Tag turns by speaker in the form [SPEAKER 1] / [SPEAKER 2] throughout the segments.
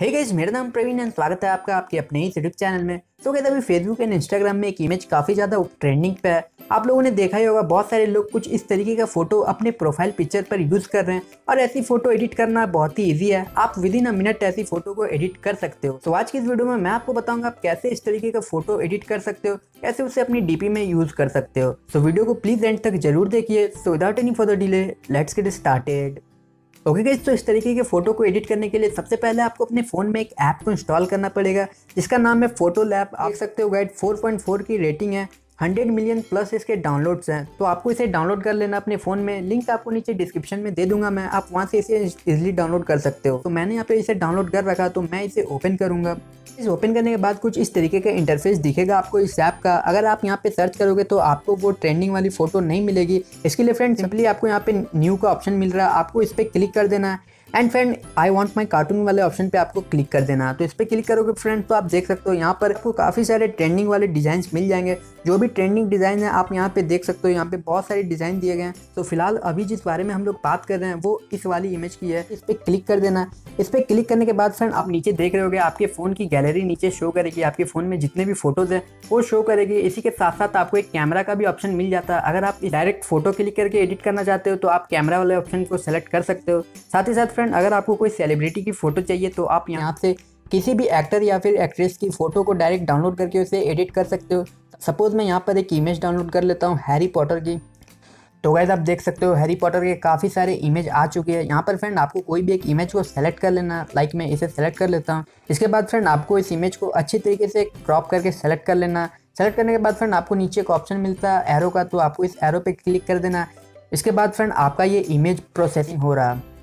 [SPEAKER 1] Hey guys मेरा नाम Praveen and स्वागत है आपका आपके अपने ही यूट्यूब चैनल में। तो कहते अभी फेसबुक एंड इंस्टाग्राम में एक इमेज काफ़ी ज़्यादा ट्रेंडिंग पे है। आप लोगों ने देखा ही होगा, बहुत सारे लोग कुछ इस तरीके का फ़ोटो अपने प्रोफ़ाइल पिक्चर पर यूज़ कर रहे हैं। और ऐसी फ़ोटो एडिट करना बहुत ही ईजी है। आप विद इन अ मिनट ऐसी फ़ोटो को एडिट कर सकते हो। तो आज की इस वीडियो में मैं आपको बताऊँगा, आप कैसे इस तरीके का फ़ोटो एडिट कर सकते हो, कैसे उसे अपनी डीपी में यूज़ कर सकते हो। तो वीडियो को प्लीज़ एंड तक ज़रूर देखिए। So without any for the delay let's get started okay guys तो इस तरीके के फ़ोटो को एडिट करने के लिए सबसे पहले आपको अपने फ़ोन में एक ऐप को इंस्टॉल करना पड़ेगा, जिसका नाम है फ़ोटो लैब आप सकते हो गाइड 4.4 की रेटिंग है। 100 मिलियन प्लस इसके डाउनलोड्स हैं तो आपको इसे डाउनलोड कर लेना अपने फ़ोन में। लिंक आपको नीचे डिस्क्रिप्शन में दे दूँगा मैं, आप वहाँ से इसे इजिली डाउनलोड कर सकते हो। तो मैंने यहाँ पे इसे डाउनलोड कर रखा तो मैं इसे ओपन करूँगा। इस ओपन करने के बाद कुछ इस तरीके का इंटरफेस दिखेगा आपको इस ऐप का। अगर आप यहाँ पे सर्च करोगे तो आपको वो ट्रेंडिंग वाली फ़ोटो नहीं मिलेगी। इसके लिए फ्रेंड सिंपली आपको यहाँ पे न्यू का ऑप्शन मिल रहा है, आपको इस पर क्लिक कर देना है। And friend I want my cartoon वाले ऑप्शन पे आपको क्लिक कर देना। तो इस पर क्लिक करोगे फ्रेंड तो आप देख सकते हो यहाँ पर आपको काफ़ी सारे ट्रेंडिंग वाले डिज़ाइन मिल जाएँगे। जो भी ट्रेंडिंग डिज़ाइन है, आप यहाँ पे देख सकते हो, यहाँ पे बहुत सारे डिज़ाइन दिए गए हैं। तो फ़िलहाल अभी जिस बारे में हम लोग बात कर रहे हैं, वो इस वाली इमेज की है। इस पर क्लिक कर देना। इस पर क्लिक करने के बाद फ्रेंड आप नीचे देख रहे होगे, आपके फ़ोन की गैलरी नीचे शो करेगी, आपके फ़ोन में जितने भी फ़ोटोज़ हैं, वो शो करेगी। इसी के साथ साथ आपको एक कैमरा का भी ऑप्शन मिल जाता है। अगर आप डायरेक्ट फ़ोटो क्लिक करके एडिट करना चाहते हो तो आप कैमरा वाले ऑप्शन को सेलेक्ट कर सकते हो। साथ ही साथ फ्रेंड अगर आपको कोई सेलिब्रिटी की फ़ोटो चाहिए तो आप यहाँ से किसी भी एक्टर या फिर एक्ट्रेस की फ़ोटो को डायरेक्ट डाउनलोड करके उसे एडिट कर सकते हो। सपोज़ मैं यहाँ पर एक इमेज डाउनलोड कर लेता हूँ हैरी पॉटर की। तो गैस आप देख सकते हो हैरी पॉटर के काफ़ी सारे इमेज आ चुके हैं। यहाँ पर फ्रेंड आपको कोई भी एक इमेज को सेलेक्ट कर लेना लाइक मैं इसे सेलेक्ट कर लेता हूँ। इसके बाद फ्रेंड आपको इस इमेज को अच्छी तरीके से क्रॉप करके सेलेक्ट कर लेना। सेलेक्ट करने के बाद फ्रेंड आपको नीचे एक ऑप्शन मिलता है एरो का तो आपको इस एरो पे क्लिक कर देना। इसके बाद फ्रेंड आपका ये इमेज प्रोसेसिंग हो रहा है।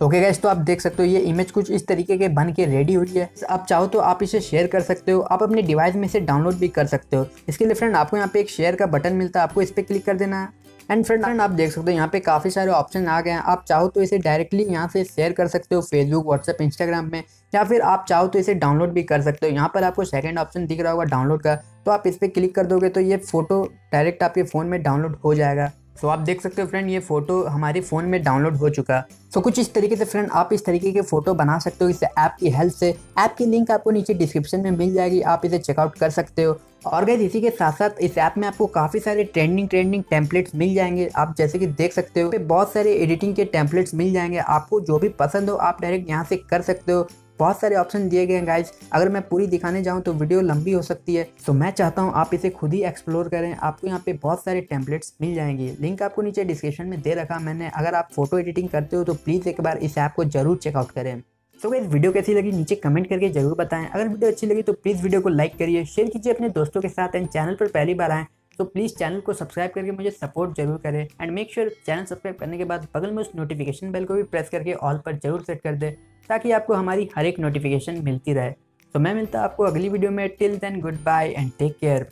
[SPEAKER 1] ओके गैस तो आप देख सकते हो, ये इमेज कुछ इस तरीके के बन के रेडी हुई है। आप चाहो तो आप इसे शेयर कर सकते हो, आप अपने डिवाइस में इसे डाउनलोड भी कर सकते हो। इसके लिए फ्रेंड आपको यहाँ पे एक शेयर का बटन मिलता है, आपको इस पर क्लिक कर देना है। एंड फ्रेंड फ्रेंड आप देख सकते हो, यहाँ पे काफ़ी सारे ऑप्शन आ गए हैं। आप चाहो तो इसे डायरेक्टली यहाँ से शेयर कर सकते हो फेसबुक व्हाट्सएप इंस्टाग्राम में, या फिर आप चाहो तो इसे डाउनलोड भी कर सकते हो। यहाँ पर आपको सेकंड ऑप्शन दिख रहा होगा डाउनलोड का। तो आप इस पर क्लिक कर दोगे तो ये फ़ोटो डायरेक्ट आपके फ़ोन में डाउनलोड हो जाएगा। सो आप देख सकते हो फ्रेंड ये फ़ोटो हमारे फ़ोन में डाउनलोड हो चुका। सो कुछ इस तरीके से फ्रेंड आप इस तरीके के फ़ोटो बना सकते हो। इस ऐप की हेल्प से। ऐप की लिंक आपको नीचे डिस्क्रिप्शन में मिल जाएगी। आप इसे चेकआउट कर सकते हो। और गैस इसी के साथ साथ इस ऐप में आपको काफ़ी सारे ट्रेंडिंग ट्रेंडिंग टेम्पलेट्स मिल जाएँगे। आप जैसे कि देख सकते हो, बहुत सारे एडिटिंग के टेम्पलेट्स मिल जाएँगे। आपको जो भी पसंद हो, आप डायरेक्ट यहाँ से कर सकते हो। बहुत सारे ऑप्शन दिए गए हैं गाइज़ अगर मैं पूरी दिखाने जाऊँ तो वीडियो लंबी हो सकती है तो मैं चाहता हूँ आप इसे खुद ही एक्सप्लोर करें। आपको यहाँ पे बहुत सारे टेम्पलेट्स मिल जाएँगे। लिंक आपको नीचे डिस्क्रिप्शन में दे रखा मैंने। अगर आप फ़ोटो एडिटिंग करते हो तो प्लीज़ एक बार इस ऐप को ज़रूर चेकआउट करें। तो गई वीडियो कैसी लगी? नीचे कमेंट करके ज़रूर बताएँ। अगर वीडियो अच्छी लगी तो प्लीज़ वीडियो को लाइक करिए शेयर कीजिए अपने दोस्तों के साथ एंड चैनल पर पहली बार आएँ तो प्लीज़ चैनल को सब्सक्राइब करके मुझे सपोर्ट ज़रूर करें and make sure channel subscribe करने के बाद बगल में उस नोटिफिकेशन बेल को भी प्रेस करके ऑल पर ज़रूर सेट कर दे ताकि आपको हमारी हर एक नोटिफिकेशन मिलती रहे। तो मैं मिलता आपको अगली वीडियो में. Till then good bye and take care